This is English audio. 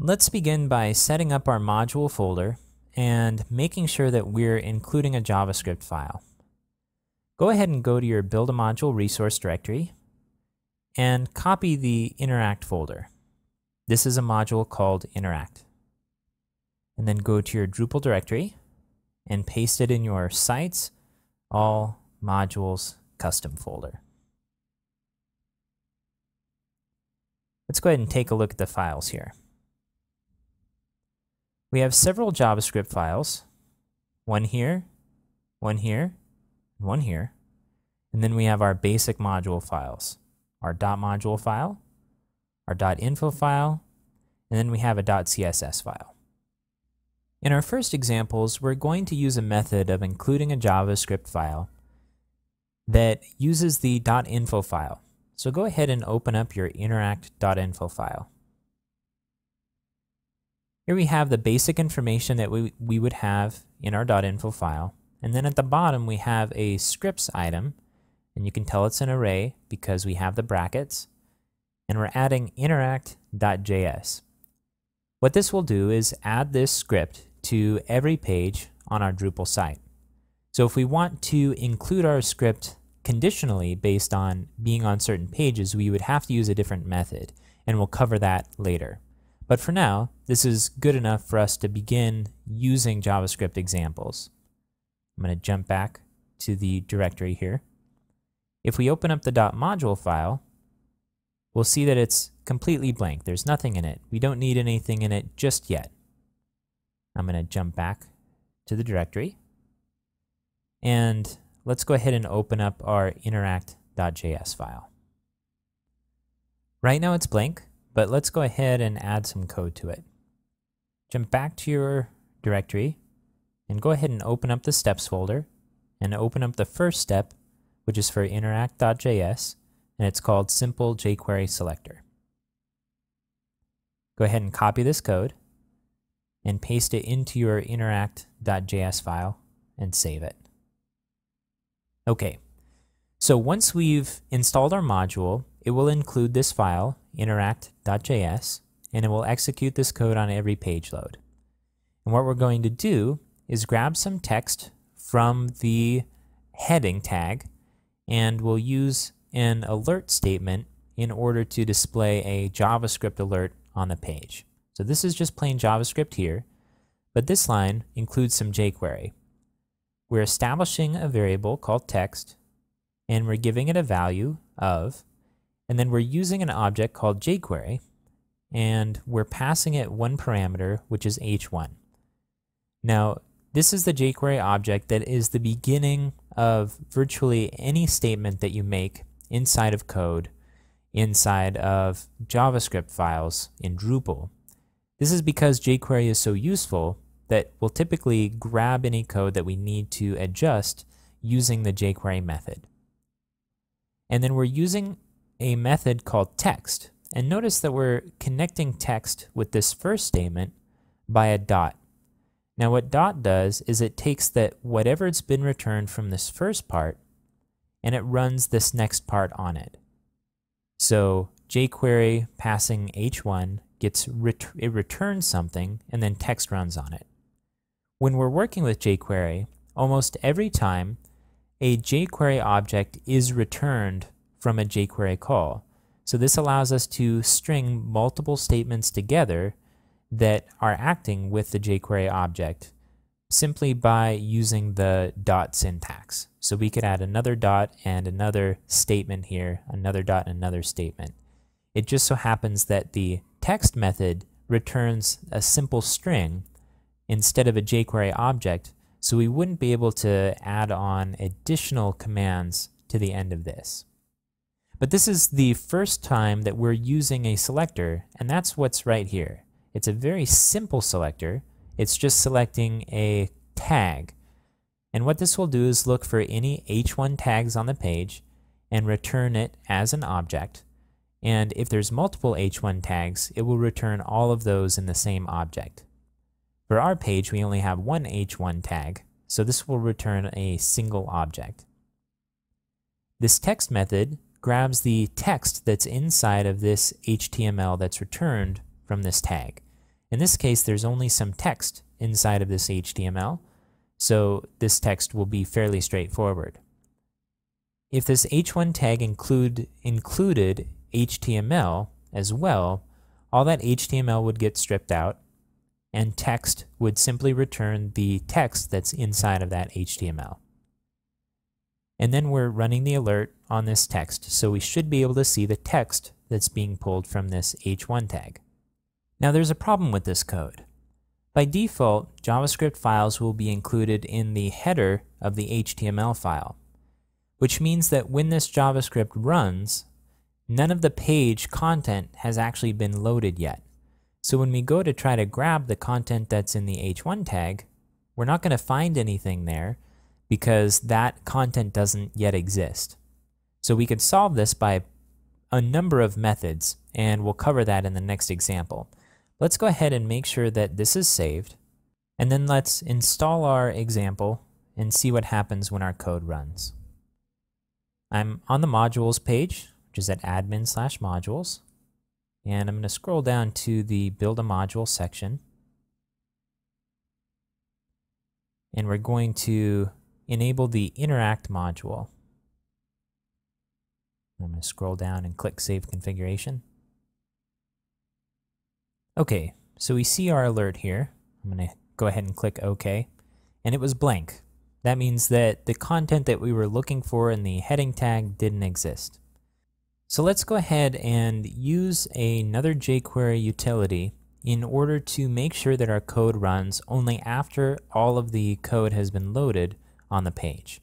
Let's begin by setting up our module folder and making sure that we're including a JavaScript file. Go ahead and go to your Build a Module resource directory and copy the Interact folder. This is a module called Interact. And then go to your Drupal directory and paste it in your Sites, All Modules Custom folder. Let's go ahead and take a look at the files here. We have several JavaScript files, one here, one here, one here, and then we have our basic module files, our .module file, our .info file, and then we have a .css file. In our first examples, we're going to use a method of including a JavaScript file that uses the .info file. So go ahead and open up your interact.info file. Here we have the basic information that we, we would have in our .info file. And then at the bottom, we have a scripts item. And you can tell it's an array because we have the brackets. And we're adding interact.js. What this will do is add this script to every page on our Drupal site. So if we want to include our script conditionally based on being on certain pages, we would have to use a different method, and we'll cover that later. But for now, this is good enough for us to begin using JavaScript examples. I'm going to jump back to the directory here. If we open up the .module file, we'll see that it's completely blank. There's nothing in it. We don't need anything in it just yet. I'm going to jump back to the directory. And let's go ahead and open up our interact.js file. Right now it's blank, but let's go ahead and add some code to it. Jump back to your directory and go ahead and open up the steps folder and open up the first step, which is for interact.js, and it's called simple jQuery selector. Go ahead and copy this code and paste it into your interact.js file and save it. Okay, so once we've installed our module, it will include this file, interact.js, and it will execute this code on every page load. And what we're going to do is grab some text from the heading tag, and we'll use an alert statement in order to display a JavaScript alert on the page. So this is just plain JavaScript here, but this line includes some jQuery. We're establishing a variable called text, and we're giving it a value of, and then we're using an object called jQuery, and we're passing it one parameter, which is h1. Now, this is the jQuery object that is the beginning of virtually any statement that you make inside of code, inside of JavaScript files in Drupal. This is because jQuery is so useful that we'll typically grab any code that we need to adjust using the jQuery method. And then we're using a method called text. And notice that we're connecting text with this first statement by a dot. Now what dot does is it takes that whatever it's been returned from this first part and it runs this next part on it. So jQuery passing h1 gets ret it returns something and then text runs on it. When we're working with jQuery, almost every time a jQuery object is returned from a jQuery call. So this allows us to string multiple statements together that are acting with the jQuery object simply by using the dot syntax. So we could add another dot and another statement here, another dot and another statement. It just so happens that the text method returns a simple string instead of a jQuery object, so we wouldn't be able to add on additional commands to the end of this. But this is the first time that we're using a selector, and that's what's right here. It's a very simple selector. It's just selecting a tag. And what this will do is look for any h1 tags on the page and return it as an object. And if there's multiple h1 tags, it will return all of those in the same object. For our page, we only have one h1 tag, so this will return a single object. This text method grabs the text that's inside of this HTML that's returned from this tag. In this case, there's only some text inside of this HTML, so this text will be fairly straightforward. If this h1 tag include, included HTML as well, all that HTML would get stripped out, and text would simply return the text that's inside of that HTML. And then we're running the alert on this text, so we should be able to see the text that's being pulled from this h1 tag. Now there's a problem with this code. By default, JavaScript files will be included in the header of the HTML file, which means that when this JavaScript runs, none of the page content has actually been loaded yet. So when we go to try to grab the content that's in the h1 tag, we're not going to find anything there because that content doesn't yet exist. So we could solve this by a number of methods, and we'll cover that in the next example. Let's go ahead and make sure that this is saved, and then let's install our example and see what happens when our code runs. I'm on the modules page, which is at admin slash modules, and I'm going to scroll down to the build a module section. And we're going to enable the interact module. I'm going to scroll down and click Save Configuration. Okay, so we see our alert here. I'm going to go ahead and click OK. And it was blank. That means that the content that we were looking for in the heading tag didn't exist. So let's go ahead and use another jQuery utility in order to make sure that our code runs only after all of the code has been loaded on the page.